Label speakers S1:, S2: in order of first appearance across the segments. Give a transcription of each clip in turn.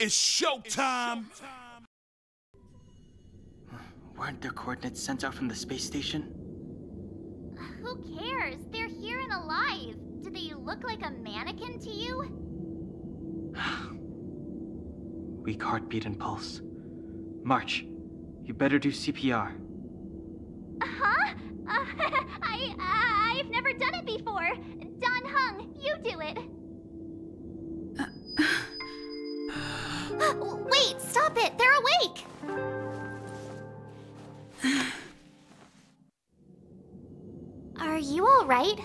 S1: It's showtime!
S2: Weren't their coordinates sent out from the space station?
S3: Who cares? They're here and alive. Do they look like a mannequin to you?
S2: Weak heartbeat and pulse. March, you better do CPR.
S3: Huh? Uh, I, uh, I've never done it before. Dan Heng, you do it. Wait, stop it! They're awake! Are you alright?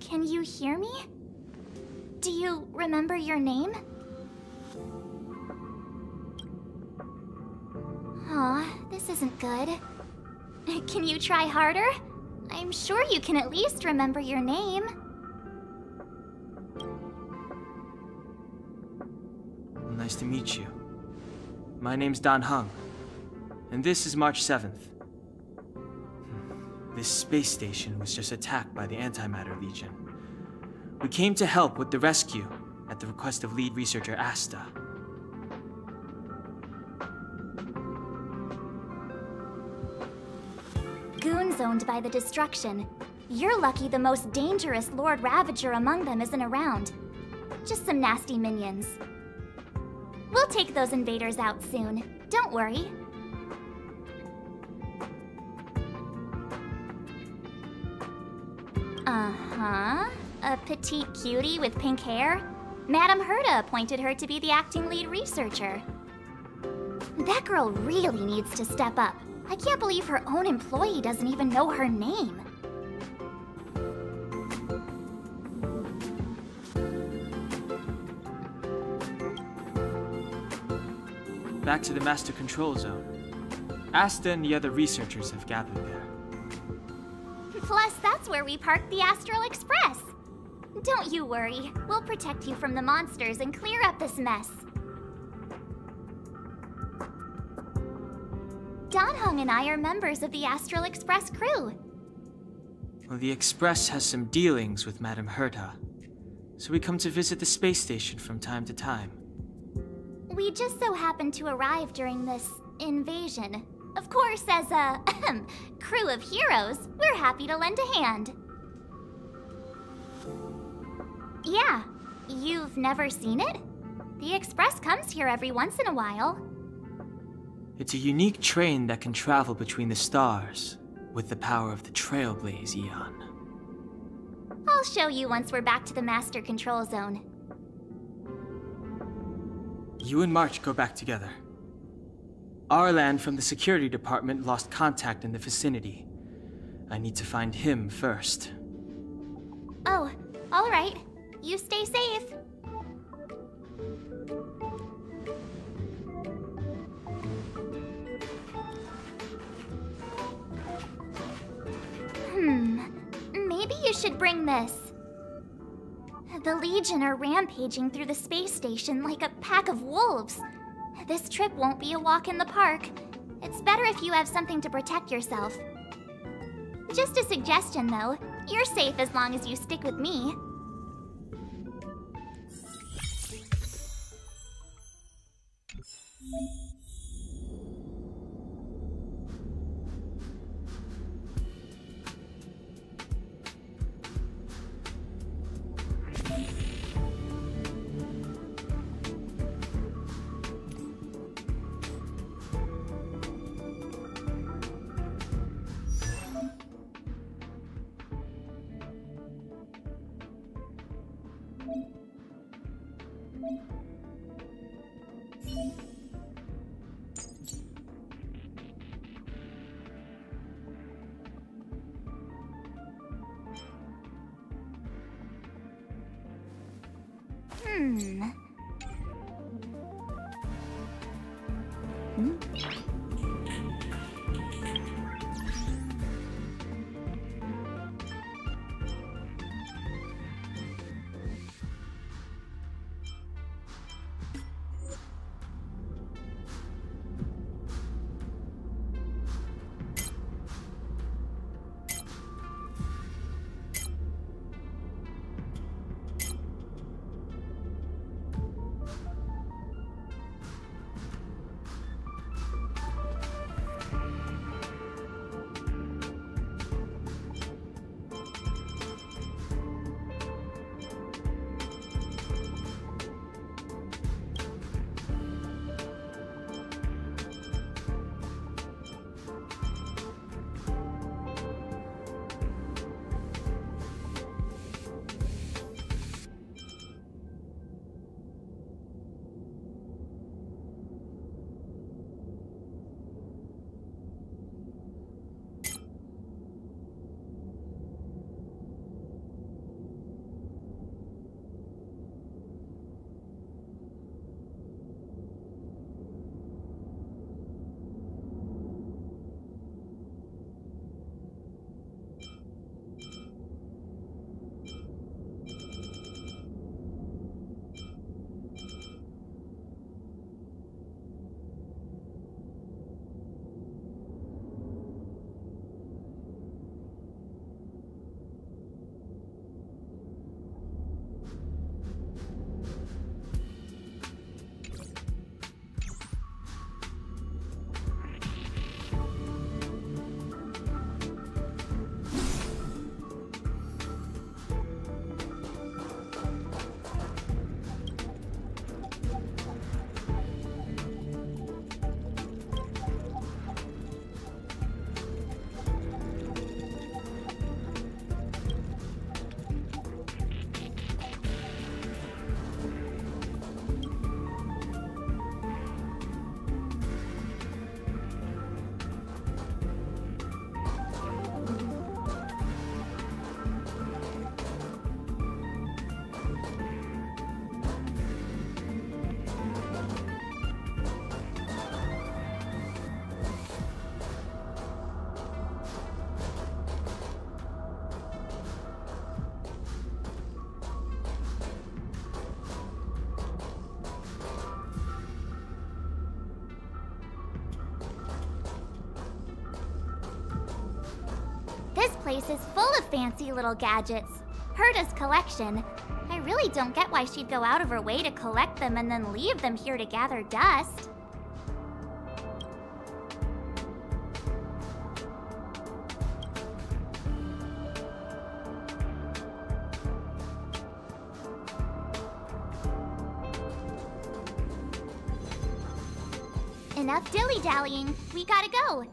S3: Can you hear me? Do you remember your name? Aw, this isn't good. Can you try harder? I'm sure you can at least remember your name.
S2: To meet you. My name's Dan Heng, and this is March 7th. Hmm, This space station was just attacked by the Antimatter Legion. We came to help with the rescue at the request of lead researcher Asta.
S3: Goons owned by the destruction. You're lucky the most dangerous Lord Ravager among them isn't around. Just some nasty minions. We'll take those invaders out soon. Don't worry. Uh-huh. A petite cutie with pink hair? Madame Herta appointed her to be the acting lead researcher. That girl really needs to step up. I can't believe her own employee doesn't even know her name.
S2: Back to the Master Control Zone. Asta and the other researchers have gathered there.
S3: Plus, that's where we parked the Astral Express. Don't you worry. We'll protect you from the monsters and clear up this mess. Dan Heng and I are members of the Astral Express crew.
S2: Well, the Express has some dealings with Madame Herta, so we come to visit the space station from time to time.
S3: We just so happened to arrive during this invasion. Of course, as a crew of heroes, we're happy to lend a hand. Yeah, you've never seen it? The Express comes here every once in a while.
S2: It's a unique train that can travel between the stars with the power of the Trailblaze Aeon.
S3: I'll show you once we're back to the Master Control Zone.
S2: You and March go back together. Arlan from the security department lost contact in the vicinity. I need to find him first.
S3: Oh, all right. You stay safe. Hmm. Maybe you should bring this. The Legion are rampaging through the space station like a pack of wolves. This trip won't be a walk in the park. It's better if you have something to protect yourself. Just a suggestion, though. You're safe as long as you stick with me. Hmm. Place is full of fancy little gadgets. Herta's collection. I really don't get why she'd go out of her way to collect them and then leave them here to gather dust. Enough dilly-dallying. We gotta go.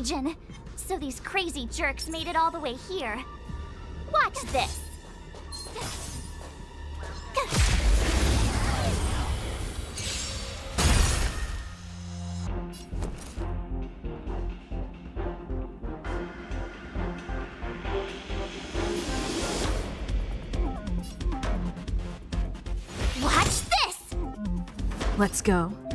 S3: So these crazy jerks made it all the way here. Watch this! Watch this!
S1: Let's go.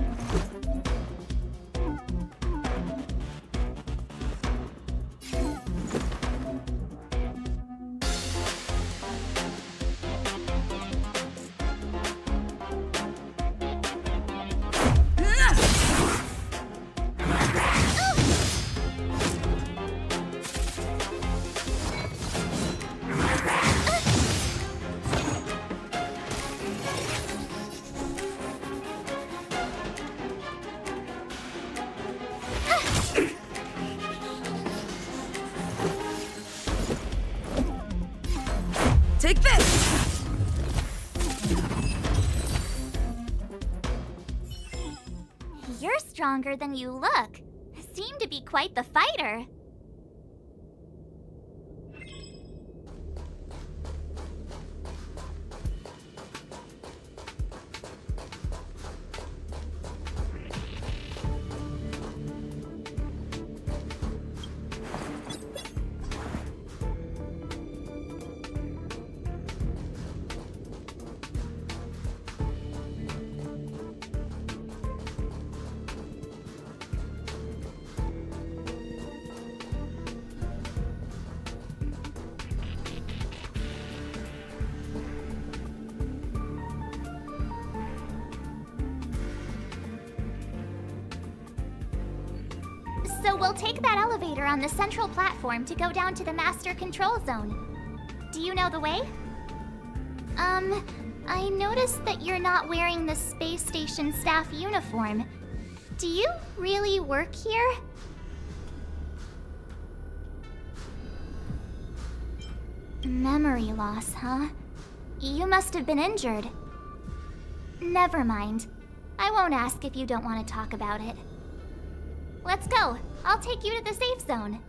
S3: Stronger than you look. Seem to be quite the fighter. We'll take that elevator on the central platform to go down to the master control zone. Do you know the way? Um, I noticed that you're not wearing the space station staff uniform. Do you really work here? Memory loss, huh? You must have been injured. Never mind. I won't ask if you don't want to talk about it. Let's go. I'll take you to the safe zone.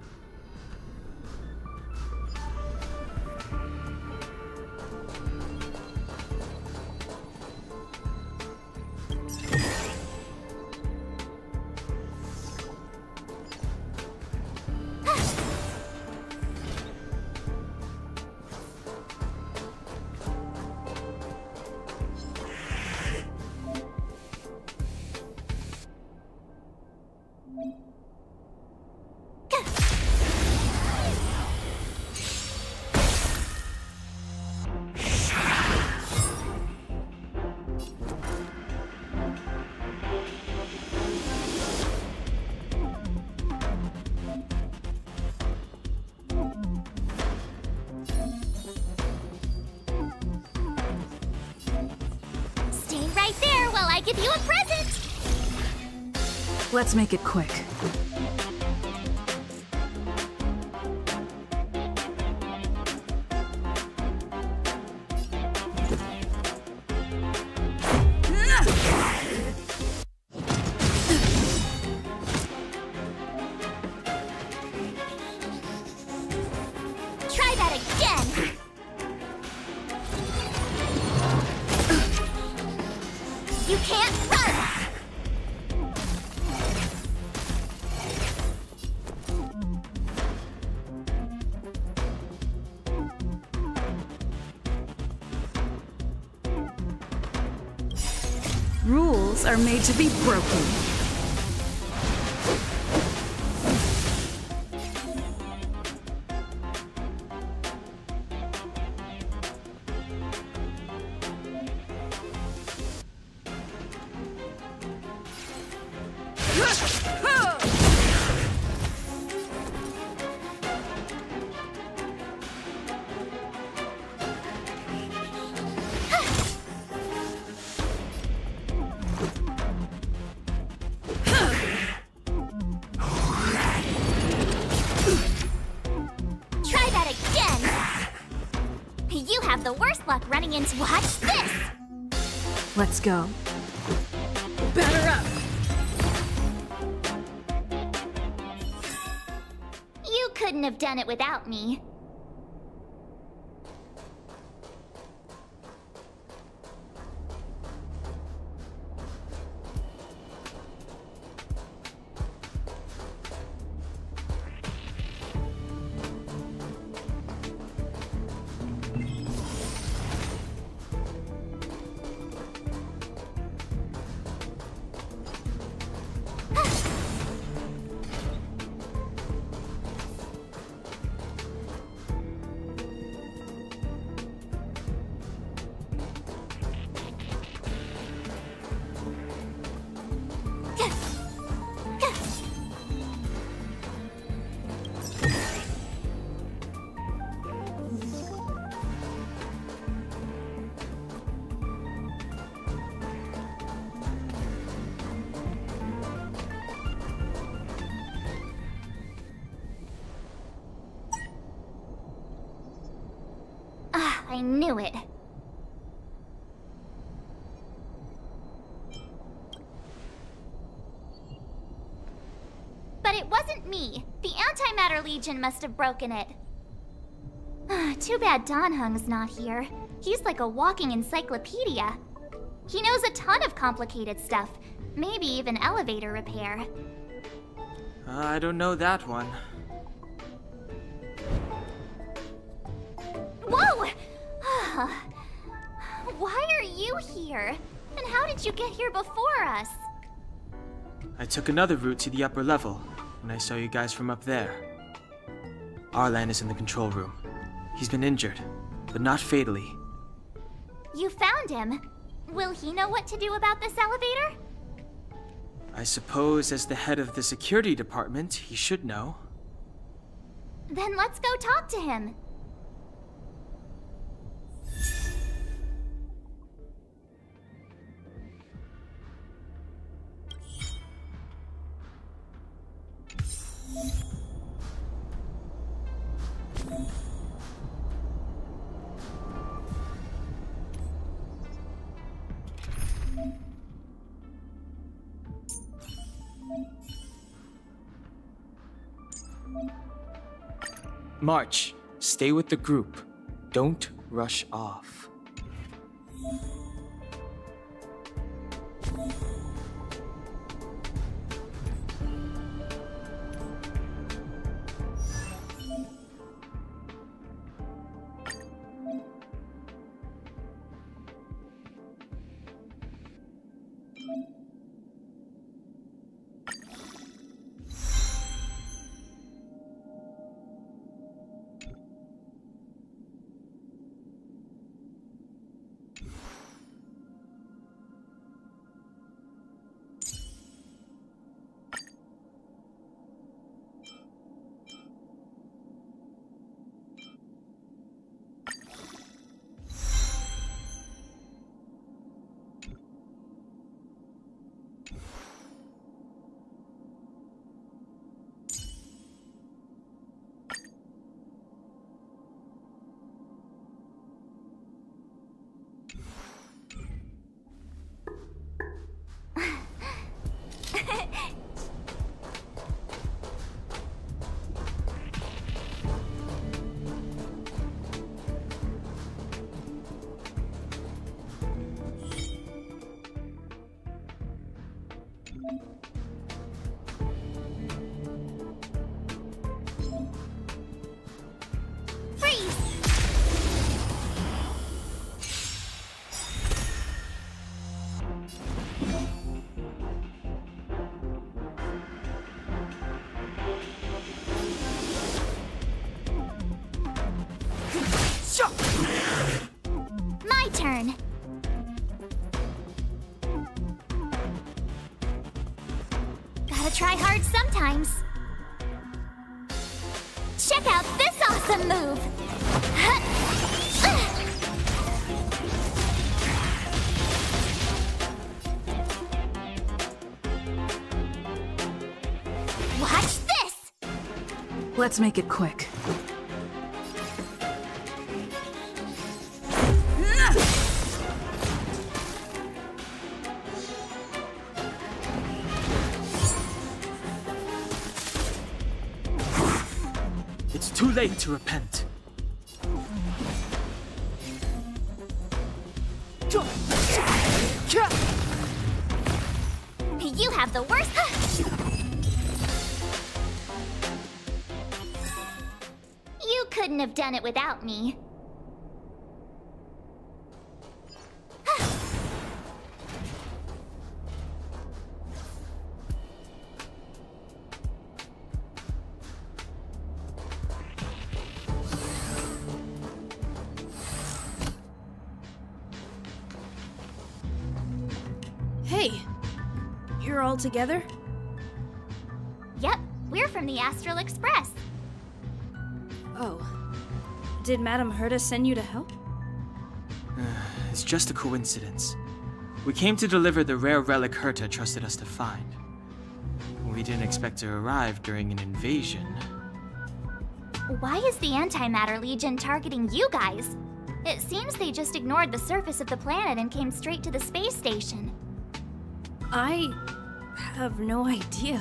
S1: Let's make it quick. Are made to be broken.
S3: Try
S1: go. Batter up!
S3: You couldn't have done it without me. I knew it. But it wasn't me. The Antimatter Legion must have broken it. Ah, Too bad Dan Heng's not here. He's like a walking encyclopedia. He knows a ton of complicated stuff, maybe even elevator repair.
S2: I don't know that one.
S3: Whoa! Why are you here? And how did you get here before us?
S2: I took another route to the upper level, and I saw you guys from up there. Arlan is in the control room. He's been injured, but not fatally.
S3: You found him. Will he know what to do about this elevator?
S2: I suppose, as the head of the security department, he should know.
S3: Then let's go talk to him.
S2: March, stay with the group. Don't rush off.
S3: Check out this awesome move! Watch this!
S1: Let's make it quick.
S2: Too late to repent.
S3: You have the worst. you couldn't have done it without me.
S4: Hey, you're all together?
S3: Yep, we're from the Astral Express.
S4: Oh. Did Madame Herta send you to help?
S2: Uh, it's just a coincidence. We came to deliver the rare relic Herta trusted us to find. We didn't expect to arrive during an invasion.
S3: Why is the Antimatter Legion targeting you guys? It seems they just ignored the surface of the planet and came straight to the space station.
S4: I have no idea.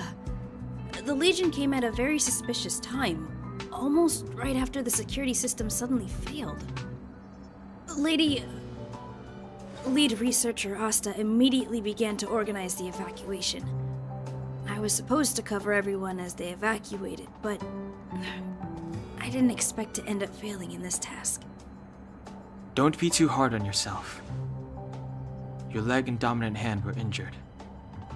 S4: The Legion came at a very suspicious time, almost right after the security system suddenly failed. Lady. Lead researcher Asta immediately began to organize the evacuation. I was supposed to cover everyone as they evacuated, but. I didn't expect to end up failing in this task.
S2: Don't be too hard on yourself. Your leg and dominant hand were injured.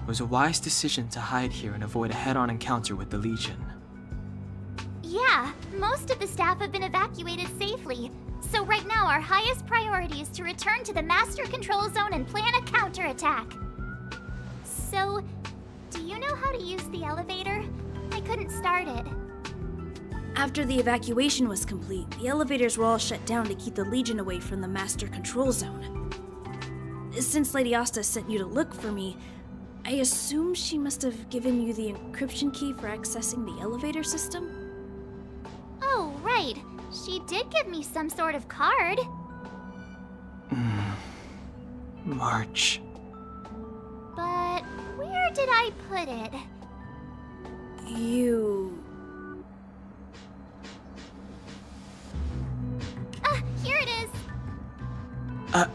S2: It was a wise decision to hide here and avoid a head on encounter with the Legion.
S3: Yeah, most of the staff have been evacuated safely. So right now our highest priority is to return to the master control zone and plan a counterattack. So, do you know how to use the elevator? I couldn't start it.
S4: After the evacuation was complete, the elevators were all shut down to keep the Legion away from the Master Control Zone. Since Lady Asta sent you to look for me, I assume she must have given you the encryption key for accessing the elevator system?
S3: Oh, right. She did give me some sort of card.
S2: March.
S3: But where did I put it?
S4: You.
S3: Ah, here it is.
S2: Uh,